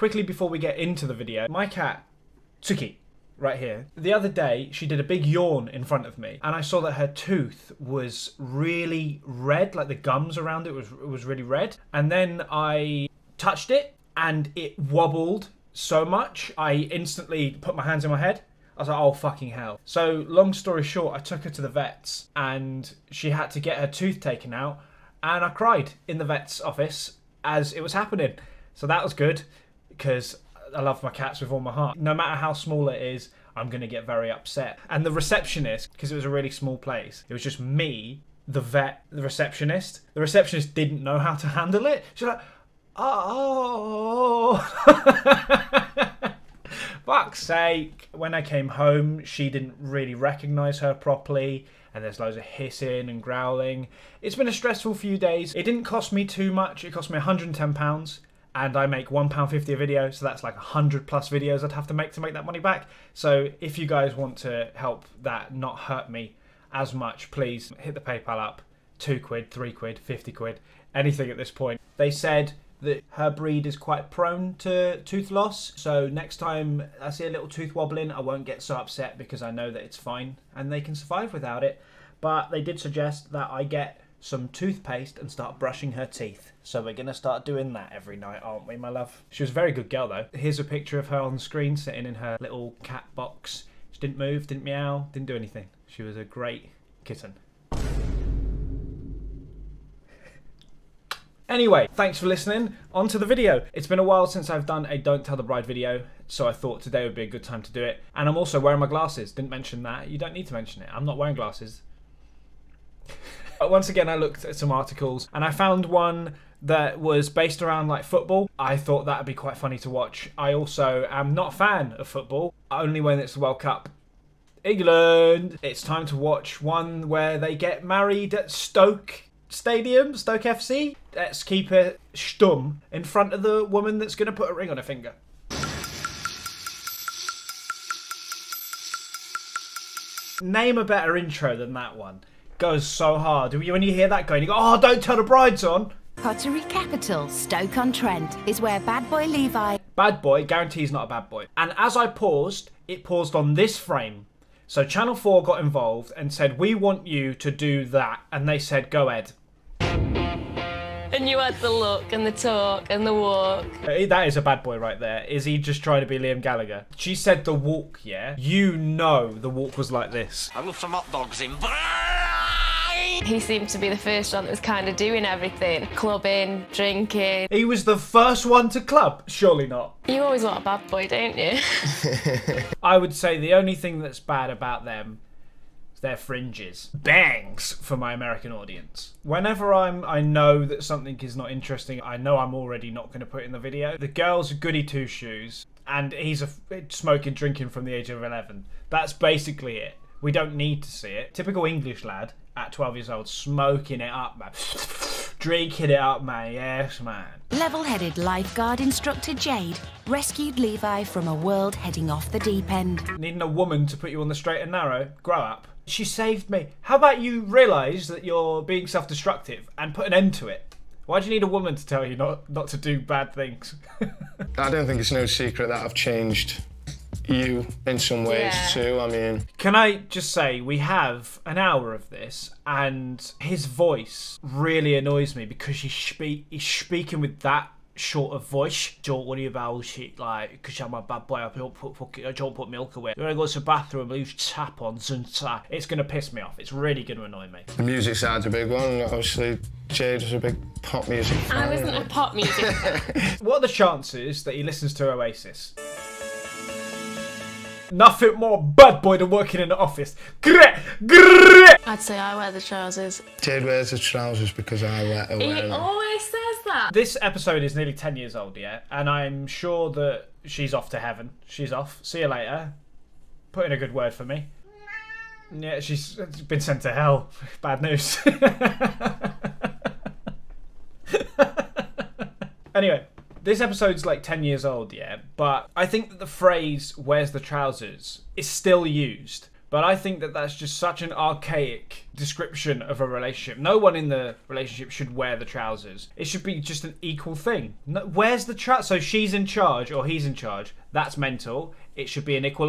quickly before we get into the video, my cat, Tsuki, right here. The other day, she did a big yawn in front of me, and I saw that her tooth was really red, like the gums around it was was really red. And then I touched it, and it wobbled so much, I instantly put my hands in my head. I was like, oh fucking hell. So, long story short, I took her to the vets, and she had to get her tooth taken out, and I cried in the vet's office as it was happening. So that was good because I love my cats with all my heart. No matter how small it is, I'm going to get very upset. And the receptionist, because it was a really small place, it was just me, the vet, the receptionist. The receptionist didn't know how to handle it. She's like, oh. Fuck's sake. When I came home, she didn't really recognise her properly, and there's loads of hissing and growling. It's been a stressful few days. It didn't cost me too much, it cost me £110 and I make £1.50 a video, so that's like 100 plus videos I'd have to make to make that money back. So if you guys want to help that not hurt me as much, please hit the PayPal up. Two quid, three quid, 50 quid, anything at this point. They said that her breed is quite prone to tooth loss, so next time I see a little tooth wobbling, I won't get so upset because I know that it's fine and they can survive without it. But they did suggest that I get some toothpaste and start brushing her teeth. So we're gonna start doing that every night, aren't we, my love? She was a very good girl though. Here's a picture of her on screen sitting in her little cat box. She didn't move, didn't meow, didn't do anything. She was a great kitten. Anyway, thanks for listening. On to the video. It's been a while since I've done a Don't Tell the Bride video, so I thought today would be a good time to do it. And I'm also wearing my glasses. Didn't mention that. You don't need to mention it. I'm not wearing glasses. Uh, once again, I looked at some articles and I found one that was based around like football. I thought that would be quite funny to watch. I also am not a fan of football, only when it's the World Cup. England! It's time to watch one where they get married at Stoke Stadium, Stoke FC. Let's keep it stum in front of the woman that's going to put a ring on her finger. Name a better intro than that one. Goes so hard. When you hear that going, you go, oh, don't tell the bride's on. Pottery capital, Stoke-on-Trent, is where bad boy Levi... Bad boy guarantees not a bad boy. And as I paused, it paused on this frame. So Channel 4 got involved and said, we want you to do that. And they said, go ahead. And you had the look and the talk and the walk. Uh, That is a bad boy right there. Is he just trying to be Liam Gallagher? She said the walk, yeah? You know the walk was like this. I love some hot dogs in. He seemed to be the first one that was kind of doing everything clubbing, drinking. He was the first one to club? Surely not. You always want a bad boy, don't you? I would say the only thing that's bad about them is their fringes. Bangs for my American audience. Whenever I'm I know that something is not interesting, I know I'm already not going to put it in the video. The girl's are goody two shoes and he's a smoking drinking from the age of 11. That's basically it. We don't need to see it. Typical English lad at 12 years old smoking it up, man. Drinking it up, man. Yes, man. Level-headed lifeguard instructor Jade rescued Levi from a world heading off the deep end. Needing a woman to put you on the straight and narrow? Grow up. She saved me. How about you realise that you're being self destructive and put an end to it? Why do you need a woman to tell you not, not to do bad things? I don't think it's no secret that I've changed you in some ways Yeah. too. I mean, Can I just say, we have an hour of this, and his voice really annoys me because he's, speak, he's speaking with that short of voice. Don't worry about shit, like, because I'm a bad boy, I don't put, fucking, I don't put milk away. When I go to the bathroom, I lose tap on, and. It's going to piss me off. It's really going to annoy me. the music side's a big one. Obviously, Jade was a big pop music fan. I wasn't a pop music. What are the chances that he listens to Oasis? Nothing more bad boy than working in the office. Greh, greh. I'd say I wear the trousers. Jade wears the trousers because I wear, I He them. always says that. This episode is nearly 10 years old, yeah? And I'm sure that she's off to heaven. She's off. See you later. Put in a good word for me. Yeah, she's been sent to hell. Bad news. anyway, this episode's like 10 years old, yeah? But I think that the phrase, where's the trousers, is still used. But I think that that's just such an archaic description of a relationship. No one in the relationship should wear the trousers. It should be just an equal thing. No, where's the trousers? So she's in charge or he's in charge. That's mental. It should be an equal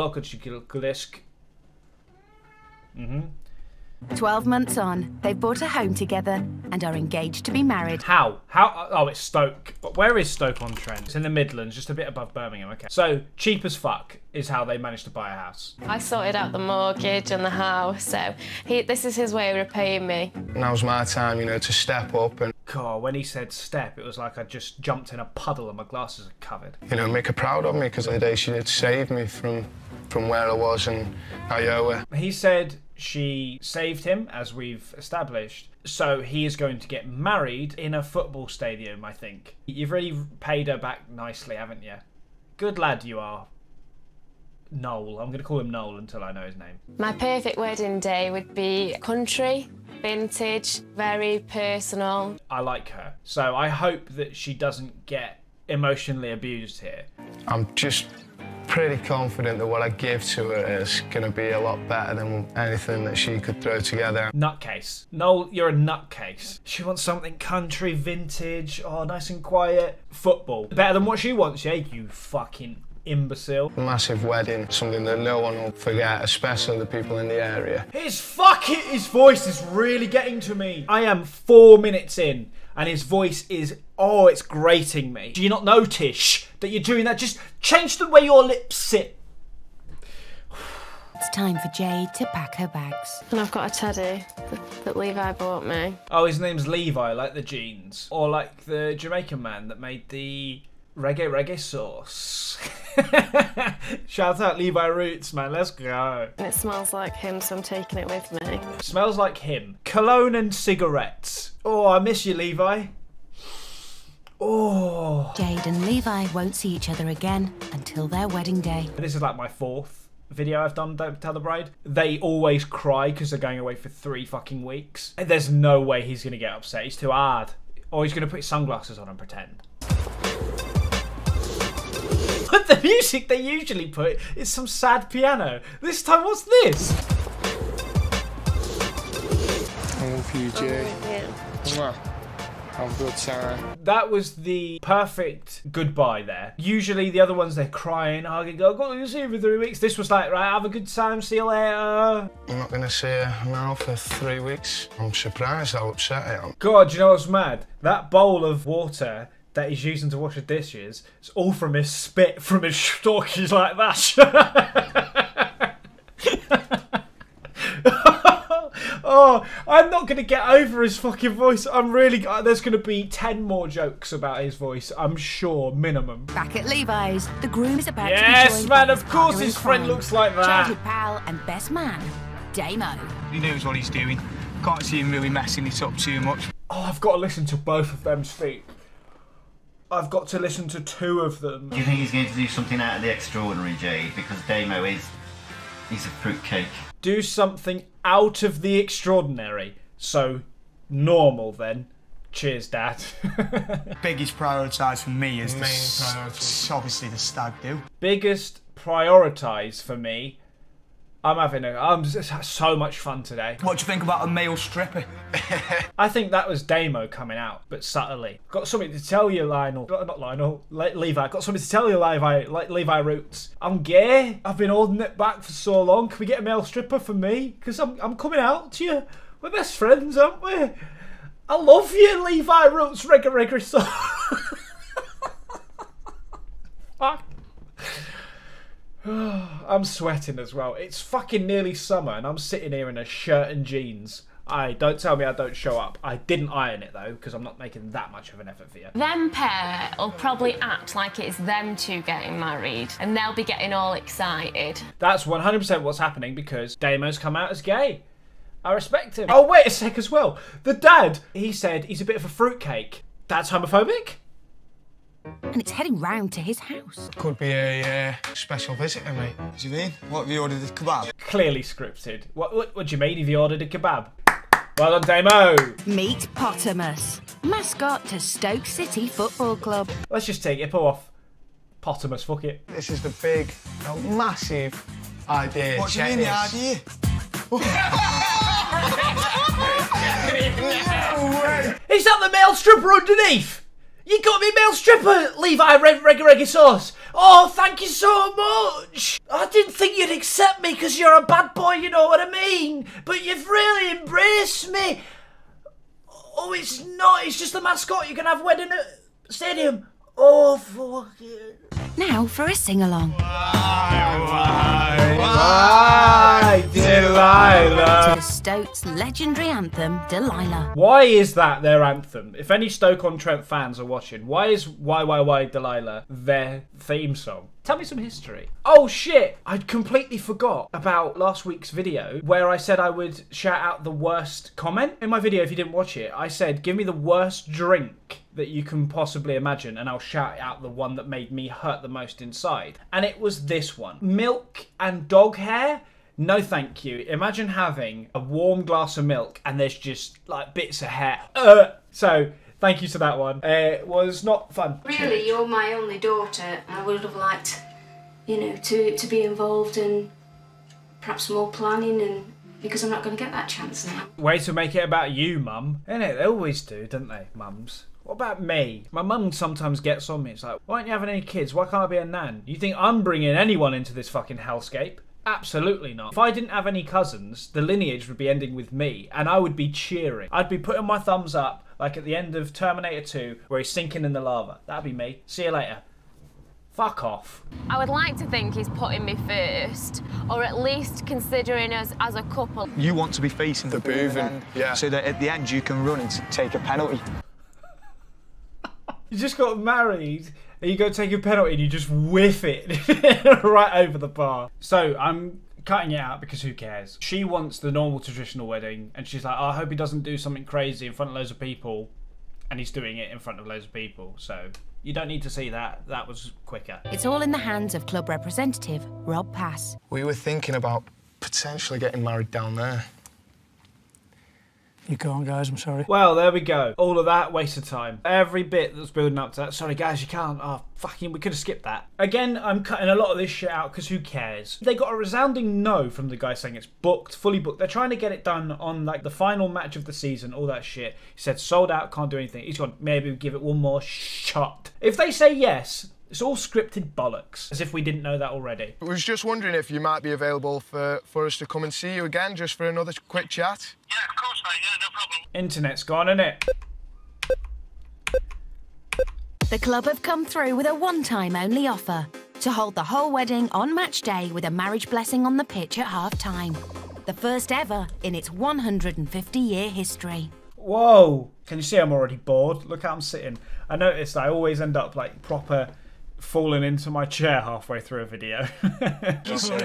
Mm-hmm. 12 months on, they've bought a home together and are engaged to be married. How? How? Oh, it's Stoke. But where is Stoke on Trent? It's in the Midlands, just a bit above Birmingham. Okay. So cheap as fuck is how they managed to buy a house. I sorted out the mortgage and the house, so he, this is his way of repaying me. Now's my time, you know, to step up and, God, when he said step, it was like I just jumped in a puddle and my glasses are covered. you know, make her proud of me because the day she did save me from from where I was and I owe her. He said she saved him, as we've established. So he is going to get married in a football stadium, I think. You've really paid her back nicely, haven't you? Good lad you are. Noel. I'm going to call him Noel until I know his name. My perfect wedding day would be country, vintage, very personal. I like her. So I hope that she doesn't get emotionally abused here. I'm just pretty confident that what I give to her is going to be a lot better than anything that she could throw together. Nutcase. Noel, you're a nutcase. She wants something country, vintage, oh, nice and quiet. Football. Better than what she wants, yeah? You fucking imbecile. Massive wedding, something that no one will forget, especially the people in the area. His fucking his voice is really getting to me. I am four minutes in, and his voice is oh, it's grating me. Do you not notice that you're doing that? Just change the way your lips sit. It's time for Jade to pack her bags. And I've got a teddy that, that Levi bought me. Oh, his name's Levi, like the jeans, or like the Jamaican man that made the reggae reggae sauce. Shout out Levi Roots, man. Let's go. And it smells like him, so I'm taking it with me. Smells like him. Cologne and cigarettes. Oh, I miss you, Levi. Oh. Jade and Levi won't see each other again until their wedding day. This is like my fourth video I've done, Don't Tell the Bride. They always cry because they're going away for three fucking weeks. There's no way he's going to get upset. He's too hard. Or he's going to put sunglasses on and pretend. The music they usually put is some sad piano. This time, what's this? All for you, Jay. Yeah. Mwah. Have a good time. That was the perfect goodbye there. Usually the other ones they're crying, hugging, go, oh, go, you see you for three weeks. This was like, right, have a good time, see you later. I'm not going to see her now for three weeks. I'm surprised how upset I am. God, you know what's mad? That bowl of water that he's using to wash the dishes, it's all from his spit from his stalkies like that. oh, I'm not going to get over his fucking voice. I'm really. uh, There's going to be 10 more jokes about his voice, I'm sure, minimum. Back at Levi's, the groom is about to Yes, be joined man, by of course his friend crime, looks like that. Childhood pal and best man, Damo. He knows what he's doing. Can't see him really messing it up too much. Oh, I've got to listen to both of them's feet. I've got to listen to two of them. Do you think he's going to do something out of the extraordinary, Jade? Because Damo is. He's a fruitcake. Do something out of the extraordinary. So, normal then. Cheers, Dad. Biggest prioritised for me is the Main s- priority. s- obviously the stag do. Biggest prioritise for me. I'm having a. I'm just so much fun today. What do you think about a male stripper? I think that was Damo coming out, but subtly. Got something to tell you, Lionel. Not Lionel. Le- Levi. Got something to tell you, Levi. Le- Levi Roots. I'm gay. I've been holding it back for so long. Can we get a male stripper for me? Because I'm I'm coming out to you. We're best friends, aren't we? I love you, Levi Roots. Regga regga so. Fuck. I'm sweating as well. It's fucking nearly summer, and I'm sitting here in a shirt and jeans. I don't tell me I don't show up. I didn't iron it though, because I'm not making that much of an effort for you. Them pair will probably act like it's them two getting married, and they'll be getting all excited. That's 100% what's happening because Damo's come out as gay. I respect him. Oh, wait a sec as well. The dad, he said he's a bit of a fruitcake. That's homophobic? And it's heading round to his house. Could be a uh, special visitor, mate. What do you mean? What have you ordered? A kebab? Clearly scripted. What, what, what do you mean if you ordered a kebab? Well done, Damo. Meet Pottermus, mascot to Stoke City Football Club. Let's just take it off. Pottermus, fuck it. This is the big, massive idea. What do you mean the Chet is- idea? Is that the male stripper underneath? You got me male stripper, Levi Reg Reg Reggae Sauce. Oh, thank you so much. I didn't think you'd accept me because you're a bad boy, you know what I mean? But you've really embraced me. Oh, it's not. It's just the mascot. You can have wedding at stadium. Oh, fuck it. Now for a sing along. Why, Delilah? To the Stokes legendary anthem, Delilah. Why is that their anthem? If any Stoke-on-Trent fans are watching, why is Why Why Why Delilah their theme song? Tell me some history. Oh shit! I'd completely forgot about last week's video where I said I would shout out the worst comment. In my video, if you didn't watch it, I said, give me the worst drink that you can possibly imagine and I'll shout out the one that made me hurt the most inside. And it was this one. Milk and dog hair? No thank you. Imagine having a warm glass of milk and there's just like bits of hair. Uh, so thank you to that one. It was not fun. Really, you're my only daughter, and I would have liked, you know, to, to be involved in perhaps more planning and because I'm not going to get that chance now. Way to make it about you, mum. Isn't it? They always do, don't they, mums? What about me? My mum sometimes gets on me. It's like, why aren't you having any kids? Why can't I be a nan? You think I'm bringing anyone into this fucking hellscape? Absolutely not. If I didn't have any cousins, the lineage would be ending with me, and I would be cheering. I'd be putting my thumbs up, like at the end of Terminator 2, where he's sinking in the lava. That'd be me. See you later. Fuck off. I would like to think he's putting me first, or at least considering us as a couple. You want to be facing the, The ball yeah. so that at the end you can run and take a penalty. You just got married and you go take a penalty and you just whiff it right over the bar. So I'm cutting it out because who cares? She wants the normal traditional wedding and she's like, oh, I hope he doesn't do something crazy in front of loads of people. And he's doing it in front of loads of people. So you don't need to see that. That was quicker. It's all in the hands of club representative Rob Pass. We were thinking about potentially getting married down there. You can't, guys, I'm sorry. Well, there we go. All of that waste of time. Every bit that's building up to that. Sorry, guys, you can't. Oh, fucking, we could have skipped that. Again, I'm cutting a lot of this shit out because who cares? They got a resounding no from the guy saying it's booked, fully booked. They're trying to get it done on like the final match of the season, all that shit. He said sold out, can't do anything. He's gone, maybe give it one more shot. If they say yes, it's all scripted bollocks, as if we didn't know that already. I was just wondering if you might be available for, for us to come and see you again, just for another quick chat. Yeah, of course, mate. Yeah, no problem. Internet's gone, innit? The club have come through with a one time only offer to hold the whole wedding on match day with a marriage blessing on the pitch at half time. The first ever in its 150 year history. Whoa! Can you see I'm already bored? Look how I'm sitting. I noticed I always end up like proper fallen into my chair halfway through a video. that's what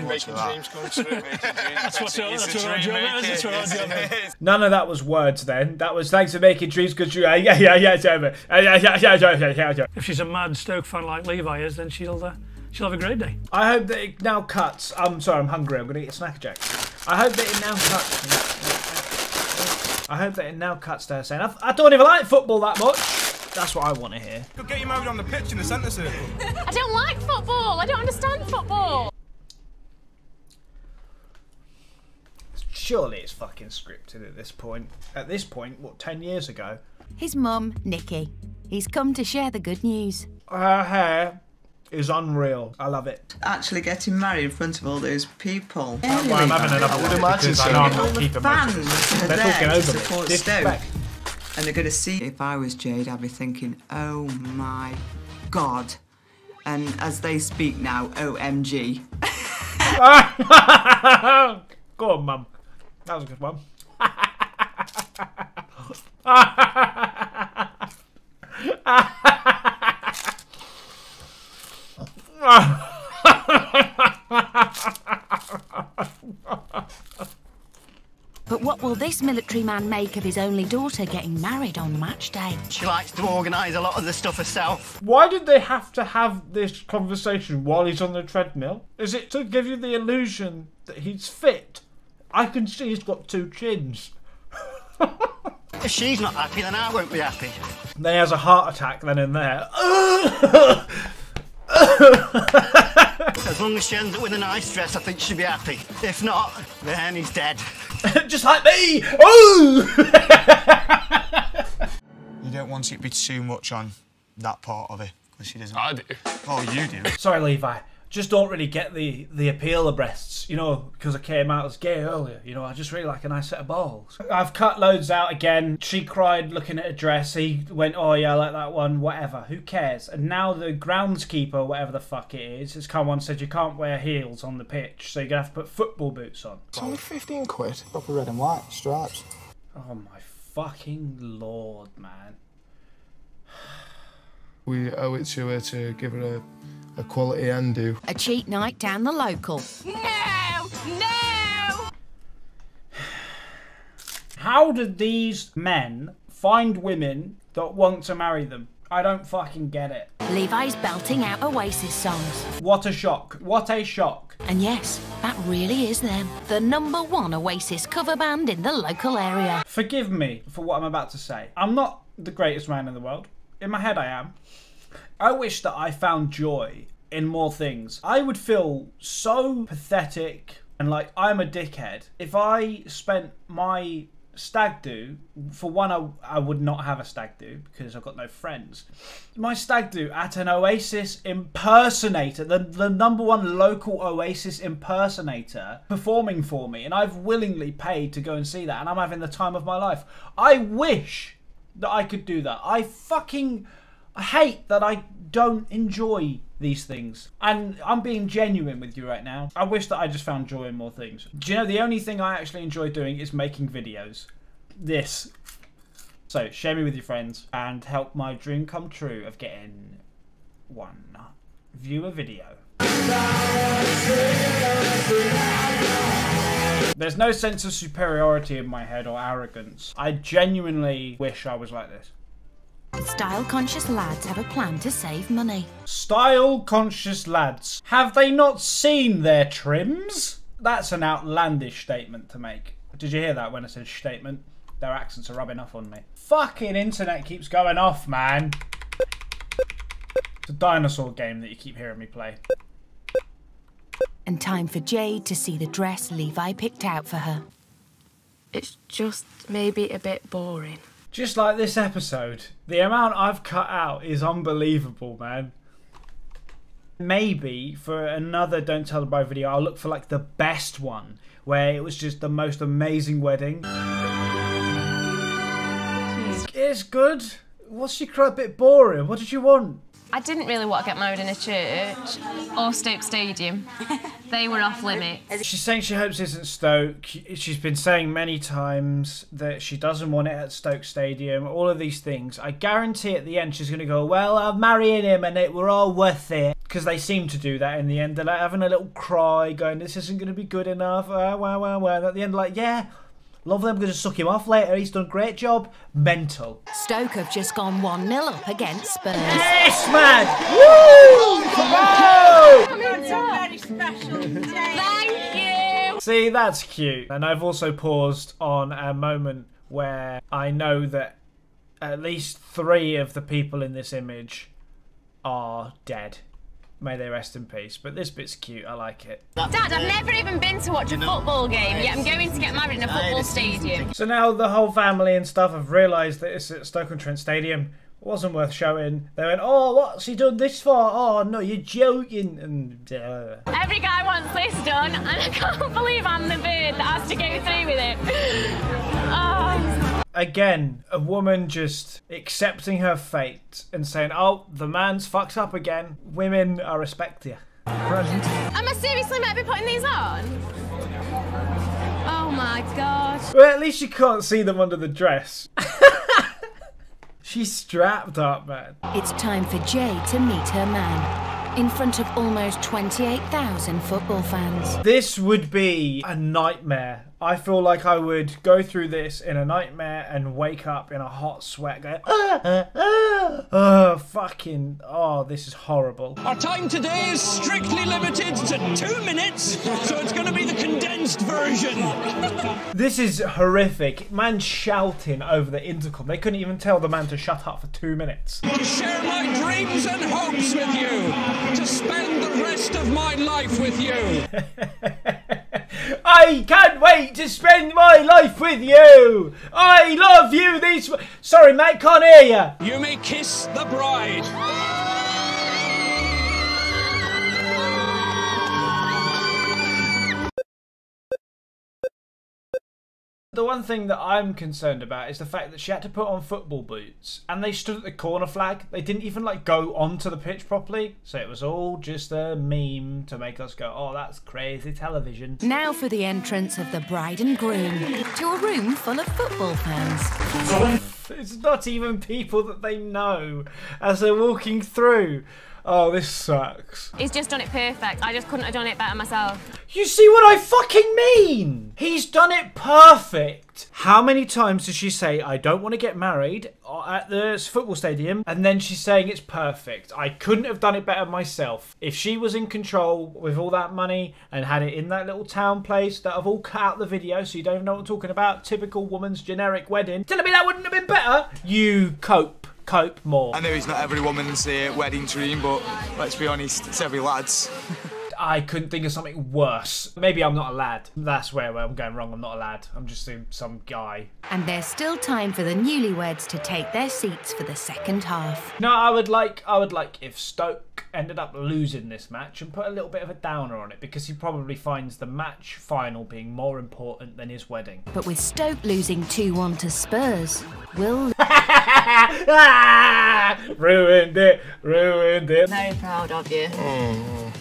None of that was words then. That was thanks for making dreams come true. Yeah, yeah, yeah, it's over. Yeah, yeah, yeah, yeah, yeah, yeah. If she's a mad Stoke fan like Levi is, then she'll uh, she'll have a great day. I hope that it now cuts. I'm sorry, I'm hungry. I'm gonna eat a snack jack. I hope that it now cuts. I hope that it now cuts to her saying, I, I don't even like football that much. That's what I want to hear. Could get you married on the pitch in the centre circle. I don't like football. I don't understand football. Surely it's fucking scripted at this point. At this point, what, 10 years ago? His mum, Nikki. He's come to share the good news. Her hair is unreal. I love it. Actually getting married in front of all those people. Well, I'm having another one because. I know I'm all not the keeping most fans of are They're there talking to over me. support Disrespect. And they're going to see. If I was Jade, I'd be thinking, oh my God. And as they speak now, OMG. Go on, mum. That was a good one. But what will this military man make of his only daughter getting married on match day? She likes to organise a lot of the stuff herself. Why did they have to have this conversation while he's on the treadmill? Is it to give you the illusion that he's fit? I can see he's got two chins. If she's not happy, then I won't be happy. Then he has a heart attack then and there. As long as she ends up with a nice dress, I think she'll be happy. If not, then he's dead. Just like me! Ooh! You don't want it to be too much on that part of it, because she doesn't. I do. Oh, you do. Sorry, Levi. Just don't really get the, the appeal of breasts, you know, because I came out as gay earlier. You know, I just really like a nice set of balls. I've cut loads out again. She cried looking at a dress. He went, oh yeah, I like that one, whatever. Who cares? And now the groundskeeper, whatever the fuck it is, has come on and said you can't wear heels on the pitch, so you're going to have to put football boots on. It's only 15 quid. Proper red and white stripes. Oh my fucking lord, man. We owe it to her to give her a, a quality undo. A cheap night down the local. No! No! How did these men find women that want to marry them? I don't fucking get it. Levi's belting out Oasis songs. What a shock. What a shock. And yes, that really is them. The number one Oasis cover band in the local area. Forgive me for what I'm about to say. I'm not the greatest man in the world. In my head, I am. I wish that I found joy in more things. I would feel so pathetic and like I'm a dickhead. If I spent my stag do for one I, I would not have a stag do because I've got no friends. My stag do at an Oasis impersonator the, the number one local Oasis impersonator performing for me and I've willingly paid to go and see that and I'm having the time of my life. I wish that I could do that. I fucking I hate that I don't enjoy these things. And I'm being genuine with you right now. I wish that I just found joy in more things. Do you know the only thing I actually enjoy doing is making videos? This. So, share me with your friends and help my dream come true of getting one viewer video. There's no sense of superiority in my head or arrogance. I genuinely wish I was like this. Style conscious lads have a plan to save money. Style conscious lads. Have they not seen their trims? That's an outlandish statement to make. Did you hear that when I said statement? Their accents are rubbing off on me. Fucking internet keeps going off, man. It's a dinosaur game that you keep hearing me play. And time for Jade to see the dress Levi picked out for her. It's just maybe a bit boring. Just like this episode, the amount I've cut out is unbelievable, man. Maybe for another Don't Tell the Bride video, I'll look for like the best one where it was just the most amazing wedding. Hmm. It's good. What's she cry a bit boring? What did you want? I didn't really want to get married in a church or Stoke Stadium. they were off limits. She's saying she hopes it isn't Stoke. She's been saying many times that she doesn't want it at Stoke Stadium. All of these things. I guarantee at the end she's going to go, Well, I'm marrying him and it were all worth it. Because they seem to do that in the end. They're like having a little cry, going, This isn't going to be good enough. Uh, wow, wow, wow. And at the end, like, Yeah. Lovely, I'm going to suck him off later. He's done a great job. Mental. Stoke have just gone 1 0 up against Spurs. Yes, man! Woo! Oh, it's a very special day. Thank you! See, that's cute. And I've also paused on a moment where I know that at least three of the people in this image are dead. May they rest in peace. But this bit's cute. I like it. Dad, I've never even been to watch a football game, yet I'm going to get married in a football stadium. So now the whole family and stuff have realised that it's at Stoke-on-Trent Stadium. It wasn't worth showing. They went, oh, what's he done this for? Oh, no, you're joking. And uh, Every guy wants this done, and I can't believe I'm the bird that has to go through with it. Oh. again, a woman just accepting her fate and saying, oh, the man's fucked up again. Women, I respect you. Am I seriously meant to be putting these on? Oh my god. Well, at least you can't see them under the dress. She's strapped up, man. It's time for Jay to meet her man in front of almost 28,000 football fans. This would be a nightmare. I feel like I would go through this in a nightmare and wake up in a hot sweat going, ah, ah, ah, oh, fucking, oh, this is horrible. Our time today is strictly limited to two minutes, so it's going to be the condensed version. This is horrific. Man shouting over the intercom. They couldn't even tell the man to shut up for two minutes. To share my dreams and hopes with you, to spend the rest of my life life with you. I can't wait to spend my life with you. I love you. These. Sorry, mate, can't hear you. You may kiss the bride. The one thing that I'm concerned about is the fact that she had to put on football boots and they stood at the corner flag. They didn't even like go onto the pitch properly. So it was all just a meme to make us go, oh, that's crazy television. Now for the entrance of the bride and groom to a room full of football fans. It's not even people that they know as they're walking through. Oh, this sucks. He's just done it perfect. I just couldn't have done it better myself. You see what I fucking mean? He's done it perfect. How many times does she say, I don't want to get married uh, at the football stadium? And then she's saying it's perfect. I couldn't have done it better myself. If she was in control with all that money and had it in that little town place that have all cut out the video so you don't even know what I'm talking about, typical woman's generic wedding, telling me that wouldn't have been better? You cope cope more. I know it's not every woman's uh, wedding dream, but let's be honest, it's every lad's. I couldn't think of something worse. Maybe I'm not a lad. That's where I'm going wrong. I'm not a lad. I'm just some guy. And there's still time for the newlyweds to take their seats for the second half. No, I would like I would like if Stoke ended up losing this match and put a little bit of a downer on it because he probably finds the match final being more important than his wedding. But with Stoke losing 2-1 to Spurs, will ah, ruined it, ruined it. Very proud of you. Oh.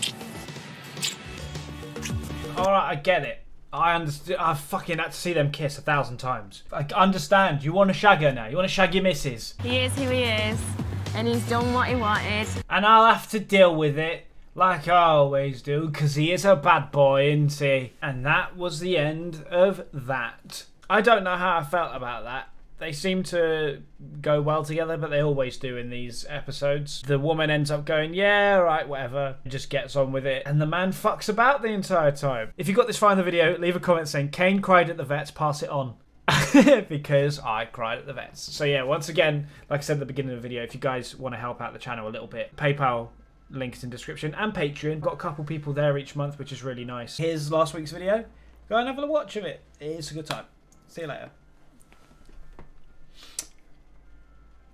Alright, I get it. I understand. I fucking had to see them kiss a thousand times. I understand. You want to shag her now. You want to shag your missus. He is who he is, and he's done what he wanted. And I'll have to deal with it, like I always do, because he is a bad boy, isn't he? And that was the end of that. I don't know how I felt about that they seem to go well together, but they always do in these episodes. The woman ends up going, yeah, right, whatever, just gets on with it, and the man fucks about the entire time. If you got this far in the video, leave a comment saying, Kane cried at the vets, pass it on. because I cried at the vets. So yeah, once again, like I said at the beginning of the video, if you guys want to help out the channel a little bit, PayPal links in description and Patreon. Got a couple people there each month, which is really nice. Here's last week's video. Go and have a watch of it. It's a good time. See you later.